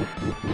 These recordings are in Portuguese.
you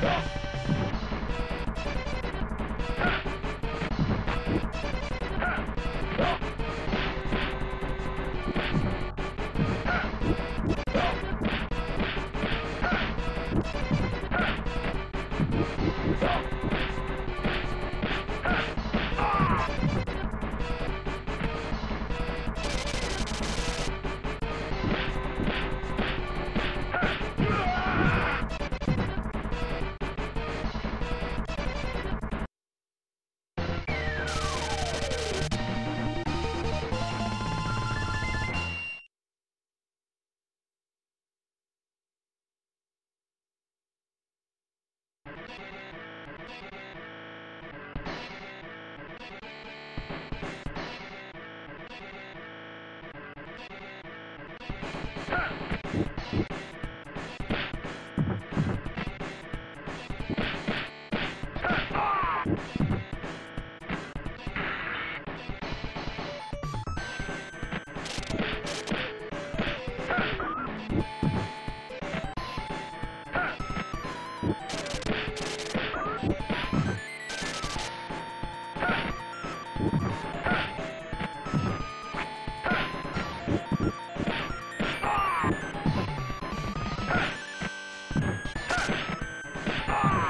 Stop.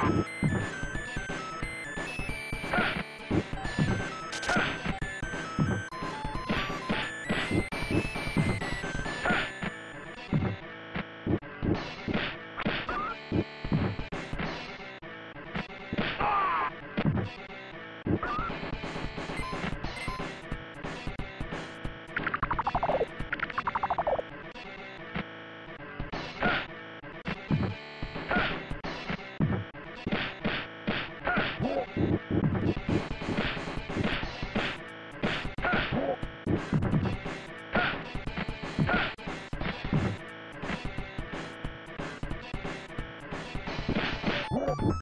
Ah! Thank you.